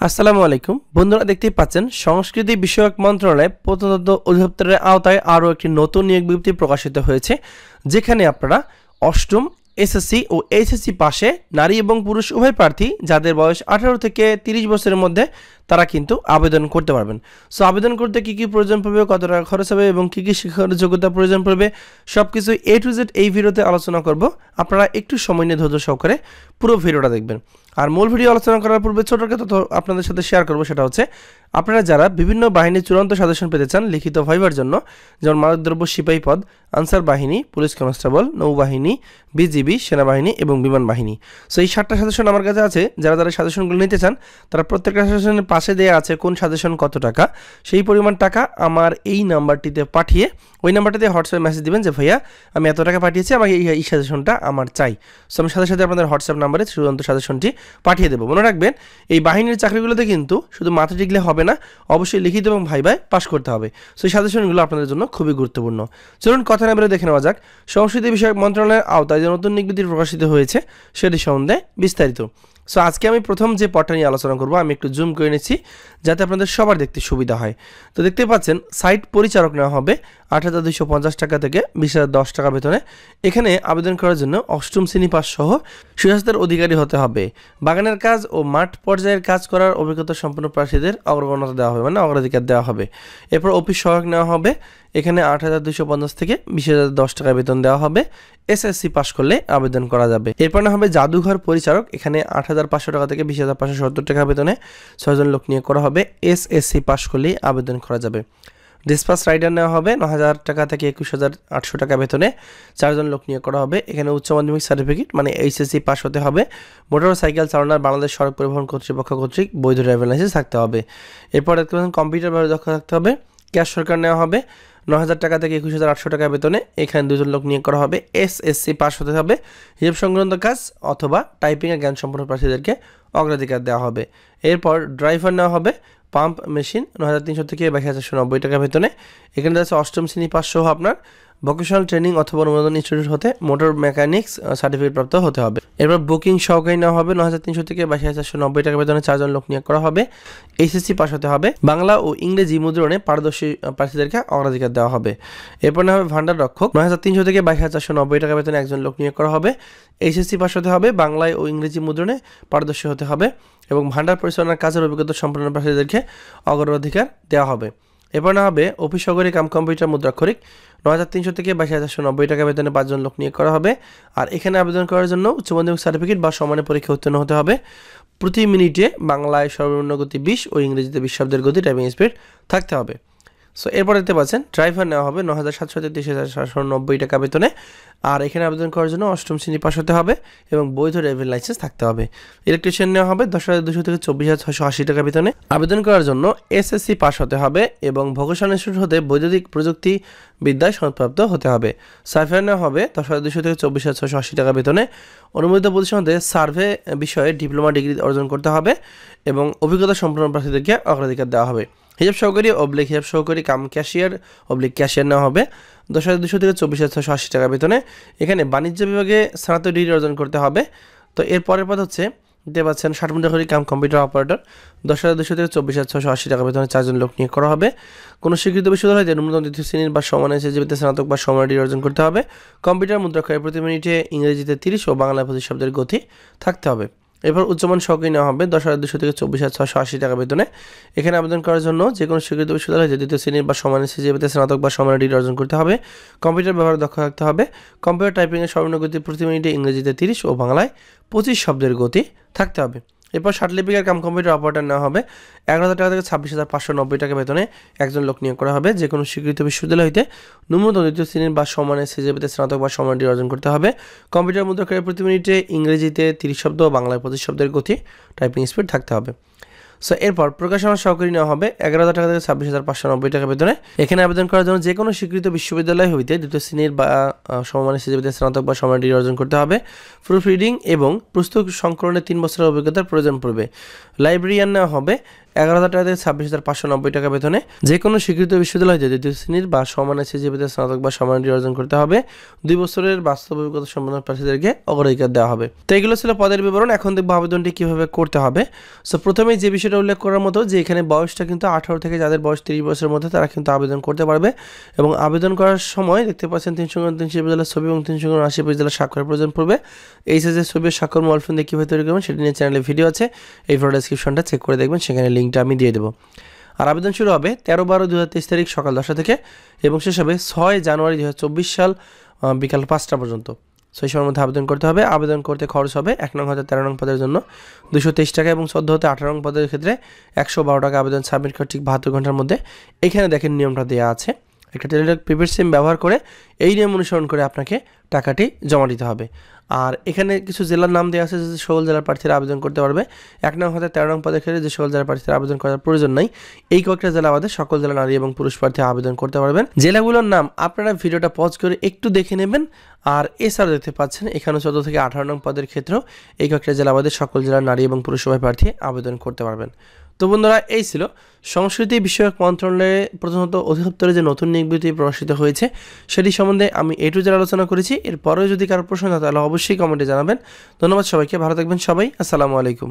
আসসালামু আলাইকুম। বন্ধুরা দেখতেই পাচ্ছেন, সংস্কৃতি বিষয়ক মন্ত্রণালয় প্রত্নতত্ত্ব অধিদপ্তরের আওতায় আরও একটি নতুন নিয়োগ বিজ্ঞপ্তি প্রকাশিত হয়েছে, যেখানে আপনারা অষ্টম এসএসসি ও এইচএসসি পাশে নারী এবং পুরুষ উভয় প্রার্থী যাদের বয়স আঠারো থেকে তিরিশ বছরের মধ্যে তারা কিন্তু আবেদন করতে পারবেন। সো আবেদন করতে কী কী প্রয়োজন পড়বে, কত টাকা খরচ হবে এবং কী কী শিক্ষার যোগ্যতা প্রয়োজন পড়বে সব কিছু এ টু জেড এই ভিডিওতে আলোচনা করব। আপনারা একটু সময় নিয়ে ধৈর্য সহকারে পুরো ভিডিওটা দেখবেন। আর মূল ভিডিও আলোচনা করার পূর্বে ছোট তথ্য আপনাদের সাথে শেয়ার করব, সেটা হচ্ছে, আপনারা যারা বিভিন্ন বাহিনীর চূড়ান্ত সাজেশন পেতে চান লিখিত ভাইবার জন্য, যেমন মাদকদ্রব্য সিপাহী পদ, আনসার বাহিনী, পুলিশ কনস্টেবল, নৌবাহিনী, বিজিবি, সেনাবাহিনী এবং বিমান বাহিনী। সো এই সাতটা সাজেশন আমার কাছে আছে, যারা যারা সাজেশনগুলো নিতে চান, তারা প্রত্যেকটা সাজেশনের পাশে দেওয়া আছে কোন সাজেশন কত টাকা। সেই পরিমাণ টাকা আমার এই নাম্বারটিতে পাঠিয়ে, ওই নাম্বারটিতে হোয়াটসঅ্যাপ মেসেজ দেবেন যে, ভাইয়া, আমি এত টাকা পাঠিয়েছি, আমাকে এই সাজেশনটা আমার চাই। সো আমি সাথে সাথে আপনাদের হোয়াটসঅ্যাপ নাম্বারে চূড়ান্ত সাজেশনটি পাঠিয়ে দেবো। মনে রাখবেন, এই বাহিনীর চাকরিগুলোতে কিন্তু শুধু মাথা টিকলে হবে না, অবশ্যই লিখিত এবং ভাইবায় পাশ করতে হবে। সো এই সাজেশনগুলো আপনাদের জন্য খুবই গুরুত্বপূর্ণ। চলুন কথা না বেরো দেখে নেওয়া যাক। সংস্কৃতি বিষয়ক মন্ত্রণালয়ের আওতায় যে নতুন নিবৃত্তি প্রকাশিত হয়েছে, সেটি সম্বন্ধে বিস্তারিত। সো আজকে আমি প্রথম যে পটটা নিয়ে আলোচনা করব, আমি একটু জুম করে নিচ্ছি, যাতে আপনাদের সবার দেখতে সুবিধা হয়। তো দেখতে পাচ্ছেন সাইট পরিচালক নেওয়া হবে আট হাজার দুইশো পঞ্চাশ টাকা থেকে বিশ হাজার দশ টাকা বেতনে এখানে আবেদন করার জন্য অষ্টম শ্রেণি পাস সহ সুস্বাস্থ্যের অধিকারী হতে হবে। বাগানের কাজ ও মাঠ পর্যায়ের কাজ করার অভিজ্ঞতা সম্পন্ন প্রার্থীদের অগ্রগণতা দেওয়া হবে মানে অগ্রাধিকার দেওয়া হবে। এরপর অফিস সহায়ক নেওয়া হবে। এখানে আট হাজার দুশো পঞ্চাশ থেকে বিশ হাজার দশ টাকা বেতন দেওয়া হবে। এসএসসি পাস করলে আবেদন করা যাবে। এরপর না হবে জাদুঘর পরিচালক। এখানে আট হাজার পাঁচশো টাকা থেকে বিশ হাজার পাঁচশো সত্তর টাকা বেতনে ছয়জন লোক নিয়ে করা হবে। এসএসসি পাস করলেই আবেদন করা যাবে। ডিসপাস রাইডার নেওয়া হবে ন হাজার টাকা থেকে একুশ হাজার আটশো টাকা বেতনে। চারজন লোক নিয়োগ করা হবে। এখানে উচ্চ মাধ্যমিক সার্টিফিকেট মানে এইচএসসি পাস হতে হবে। মোটর সাইকেল চালানোর বাংলাদেশ সড়ক পরিবহন কর্তৃপক্ষ কর্তৃক বৈধ ড্রাইভিং লাইসেন্স থাকতে হবে। এরপর কম্পিউটার ব্যবহার দক্ষ থাকতে হবে। ক্যাশ সরকার নেওয়া হবে। ন হাজার টাকা থেকে একুশ হাজার আটশো টাকা বেতনে এখানে দুজন লোক নিয়োগ করা হবে। এস এসসি পাস হতে হবে। হিসাব সংক্রান্ত কাজ অথবা টাইপিংয়ের জ্ঞান সম্পন্ন প্রার্থীদেরকে অগ্রাধিকার দেওয়া হবে। এরপর ড্রাইভার নেওয়া হবে। পাম্প মেশিন ন হাজার তিনশো থেকে বাইশ হাজার নব্বই টাকা বেতনে এখানে আছে অষ্টম শ্রেণি পাস সহ আপনার ভোকেশনাল ট্রেনিং অথবা অনুমোদন ইনস্টিটিউট হতে মোটর মেকানিক্স সার্টিফিকেট প্রাপ্ত হতে হবে। এরপর বুকিং সহকারী নেওয়া হবে ন হাজার তিনশো থেকে বাইশ হাজারশো নব্বই টাকা বেতনে চারজন লোক নিয়োগ করা হবে। এইচএসসি পাস হতে হবে। বাংলা ও ইংরেজি মুদ্রণে পারদর্শী প্রার্থীদেরকে অগ্রাধিকার দেওয়া হবে। এরপর নেওয়া হবে ভান্ডার রক্ষক। নয় হাজার তিনশো থেকে বাইশ হাজারশো নব্বই টাকা বেতনে একজন লোক নিয়োগ করা হবে। এইচএসসি পাস হতে হবে। বাংলায় ও ইংরেজি মুদ্রণে পারদর্শী হতে হবে এবং ভান্ডার পরিচালনার কাজের অভিজ্ঞতা সম্পন্ন প্রার্থীদেরকে অগ্রাধিকার দেওয়া হবে। এরপর না হবে অফিস সহকারী কাম কম্পিউটার মুদ্রাক্ষরিক। ন হাজার তিনশো থেকে বাইশ হাজারশো নব্বই টাকা বেতনে পাঁচজন লোক নিয়োগ করা হবে। আর এখানে আবেদন করার জন্য উচ্চ মাধ্যমিক সার্টিফিকেট বা সমানের পরীক্ষা উত্তীর্ণ হতে হবে। প্রতি মিনিটে বাংলায় সর্বনিম্ন গতি বিশ ও ইংরেজিতে বিশ শব্দের গতি টাইপিং স্পিড থাকতে হবে। সো এরপর দেখতে পাচ্ছেন ড্রাইভার নেওয়া হবে ন হাজার সাতশো তেত্রিশ হাজার সাতশো নব্বই টাকা বেতনে। আর এখানে আবেদন করার জন্য অষ্টম শ্রেণি পাশ হতে হবে এবং বৈধ ড্রাইভিং লাইসেন্স থাকতে হবে। ইলেকট্রিশিয়ান নেওয়া হবে দশ হাজার দুশো থেকে চব্বিশ হাজার ছশো আশি টাকা বেতনে। আবেদন করার জন্য এসএসসি পাস হতে হবে এবং ভোকেশনাল ইনস্টিটিউট হতে বৈদ্যুতিক প্রযুক্তি বিদ্যায় সনদপ্রাপ্ত হতে হবে। সার্ভে নেওয়া হবে দশ হাজার দুশো থেকে চব্বিশ হাজার ছশো আশি টাকা বেতনে। অনুমোদিত প্রতিষ্ঠান হতে সার্ভে বিষয়ে ডিপ্লোমা ডিগ্রি অর্জন করতে হবে এবং অভিজ্ঞতা সম্পন্ন প্রার্থীদেরকে অগ্রাধিকার দেওয়া হবে। হিসাব সহকারী, অবলিক হিসাব সহকারী, কাম ক্যাশিয়ার, অবলিক ক্যাশিয়ার নেওয়া হবে। দশ হাজার দুশো থেকে চব্বিশ হাজার ছশো আশি টাকা বেতনে। এখানে বাণিজ্য বিভাগে স্নাতক ডিগ্রি অর্জন করতে হবে। তো এর পরের পদ হচ্ছে, দেখতে পাচ্ছেন ষাট মিটার করি কাম কম্পিউটার অপারেটর। দশ হাজার দুশো থেকে চব্বিশ হাজার ছশো আশি টাকা বেতনে চারজন লোক নিয়োগ করা হবে। কোনো স্বীকৃত বিশ্ববিদ্যালয় ন্যূনতম দ্বিতীয় শ্রেণির বা সমান এসএসজিবিতে স্নাতক বা সমান ডিগ্রি অর্জন করতে হবে। কম্পিউটার মুদ্রাক্ষরে প্রতি মিনিটে ইংরেজিতে তিরিশ ও বাংলায় পঁচিশ শব্দের গতি থাকতে হবে। এরপর উচ্চমান সহকারী নেওয়া হবে দশ হাজার দুশো থেকে চব্বিশ হাজার ছশো আশি টাকা বেতনে। এখানে আবেদন করার জন্য যে কোনো স্বীকৃত বিশ্ববিদ্যালয়, যে দ্বিতীয় শ্রেণির বা সমান সিজিবিতে স্নাতক বা সমান ডিগ্রি অর্জন করতে হবে। কম্পিউটার ব্যবহার দক্ষ থাকতে হবে। কম্পিউটার টাইপিংয়ের সর্বনিম্ন গতি প্রতি মিনিটে ইংরেজিতে তিরিশ ও বাংলায় পঁচিশ শব্দের গতি থাকতে হবে। এরপর সার্টিফিকেট কাম কম্পিউটার অপারেটর নেওয়া হবে। এগারো হাজার টাকা থেকে ছাব্বিশ হাজার পাঁচশো নব্বই টাকা বেতনে একজন লোক নিয়োগ করা হবে যে কোনো স্বীকৃত বিশ্ববিদ্যালয় হইতে ন্যূনতম দ্বিতীয় শ্রেণির বা সমানে সিজেপিতে স্নাতক বা সমান ডিগ্রি অর্জন করতে হবে। কম্পিউটার মুদ্রাক্ষরে প্রতি মিনিটে ইংরেজিতে তিরিশ শব্দ, বাংলায় পঁচিশ শব্দের গতি, টাইপিং স্পিড থাকতে হবে। সো এরপর প্রকাশনা সহকারী নেওয়া হবে এগারো হাজার টাকা থেকে ছাব্বিশ হাজার পাঁচশো নব্বই টাকা বেতনে। এখানে আবেদন করার জন্য যে কোনো স্বীকৃত বিশ্ববিদ্যালয় হইতে দ্বিতীয় শ্রেণির বা সমমানের সিজিবিতে স্নাতক বা সমান ডিগ্রি অর্জন করতে হবে। প্রুফ রিডিং এবং পুস্তক সংকলনে তিন বছরের অভিজ্ঞতার প্রয়োজন পড়বে। লাইব্রেরিয়ান নেওয়া হবে এগারো হাজার টাকা থেকে ছাব্বিশ হাজার পাঁচশো নব্বই টাকা বেতনে যে কোনো স্বীকৃত বিশ্ববিদ্যালয় যে দ্বিতীয় শ্রেণির বা সমান এসএসজিপিতে স্নাতক বা সমান ডিগ্রি অর্জন করতে হবে। দুই বছরের বাস্তব অভিজ্ঞতা সম্পন্ন প্রার্থীদেরকে অগ্রাধিকার দেওয়া হবে। তো এগুলো ছিল পদের বিবরণ। এখন দেখব আবেদনটি কীভাবে করতে হবে। সো প্রথমেই যে বিষয়টা উল্লেখ করার মতো যে এখানে বয়সটা কিন্তু আঠারো থেকে যাদের বয়স তিরিশ বছরের মধ্যে তারা কিন্তু আবেদন করতে পারবে এবং আবেদন করার সময় দেখতে পাচ্ছেন তিনশো তিনশো বিদ্যালয়ের ছবি এবং তিনশো আশি বিদ্যালয়ের স্বাক্ষরের প্রয়োজন পড়বে। এই সাইজের ছবির স্বাক্ষর ফোন দিয়ে কীভাবে তৈরি করবেন সেটি নিয়ে চ্যানেলে ভিডিও আছে। এই ভিডিও ডেসক্রিপশনটা চেক করে দেখবেন, সেখানে লিঙ্কটা আমি দিয়ে দেবো। আর আবেদন শুরু হবে তেরো বারো দু তারিখ সকাল দশটা থেকে এবং শেষ হবে ছয় জানুয়ারি দু হাজার চব্বিশ সাল বিকাল পাঁচটা পর্যন্ত। সেই সময়ের মধ্যে আবেদন করতে হবে। আবেদন করতে খরচ হবে এক নং হাজার তেরো নং পদের জন্য দুশো তেইশ টাকা এবং চোদ্দ হতে আঠারো নং পদের ক্ষেত্রে একশো বারো টাকা আবেদন সাবমিট করে ঠিক বাহাত্তর ঘণ্টার মধ্যে। এখানে দেখেন নিয়মটা দেওয়া আছে। একটা টেলিটক প্রিপেড সিম ব্যবহার করে এই নিয়ম অনুসরণ করে আপনাকে টাকাটি জমা দিতে হবে। আর এখানে কিছু জেলার নাম দেওয়া আছে যে সকল জেলার প্রার্থীরা আবেদন করতে পারবে। এক নং হাতে তেরো নং পদের ক্ষেত্রে যে সকল জেলার প্রার্থীরা আবেদন করার প্রয়োজন নাই, এই কয়েকটা জেলা আমাদের সকল জেলা নারী এবং পুরুষ প্রার্থী আবেদন করতে পারবেন। জেলাগুলোর নাম আপনারা ভিডিওটা পজ করে একটু দেখে নেবেন। আর এছাড়াও দেখতে পাচ্ছেন, এখানে চোদ্দ থেকে আঠারো নং পদের ক্ষেত্রেও এই কয়েকটা জেলা আমাদের সকল জেলার নারী এবং পুরুষ সবাই প্রার্থী আবেদন করতে পারবেন। তো বন্ধুরা, এই ছিল সংস্কৃতি বিষয়ক মন্ত্রণালয়ে প্রথমত অধিদপ্তরে যে নতুন নিবৃত্তি প্রকাশিত হয়েছে, সেটি সম্বন্ধে আমি এটু জেড আলোচনা করেছি। এরপরেও যদি কারও প্রশ্ন থাকে, তাহলে অবশ্যই কমেন্টে জানাবেন। ধন্যবাদ সবাইকে, ভালো থাকবেন সবাই। আসসালামু আলাইকুম।